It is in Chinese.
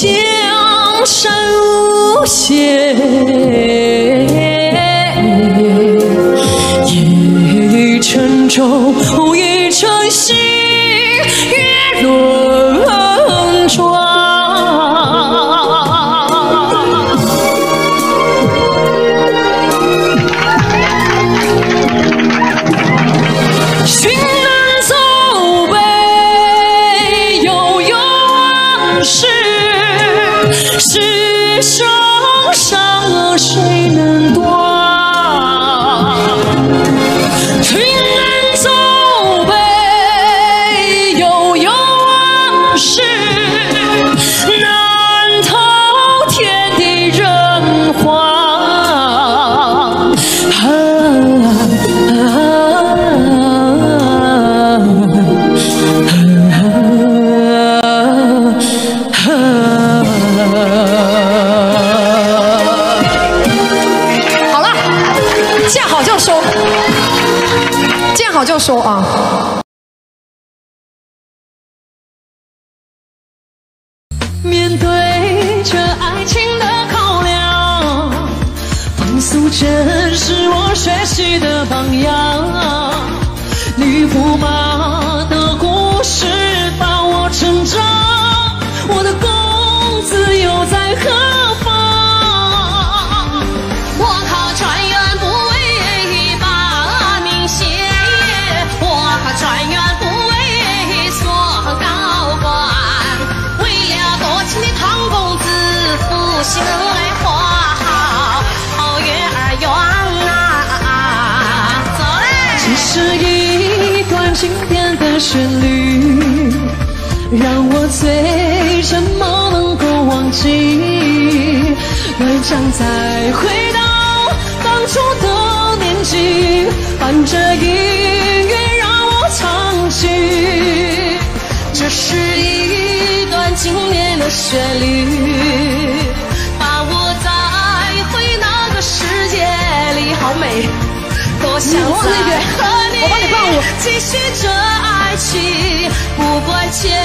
江山无限，一城舟，一城心，月轮转。世上伤谁能断？见好就收，见好就收啊！面对这爱情的考量，风俗真是我学习的榜样。女驸马是一段经典的旋律，让我醉怎么能够忘记？断肠再回到当初的年纪，伴着音乐让我唱起。这是一段经典的旋律，把我带回那个世界里，好美，多想再和你我帮你伴舞。继续这爱情，不管前。